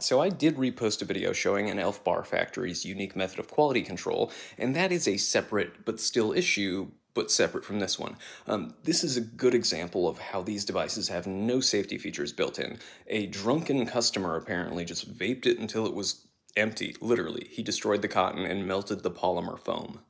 So I did repost a video showing an Elf Bar Factory's unique method of quality control, and that is a separate but still issue, but separate from this one. Um, this is a good example of how these devices have no safety features built in. A drunken customer apparently just vaped it until it was empty, literally. He destroyed the cotton and melted the polymer foam.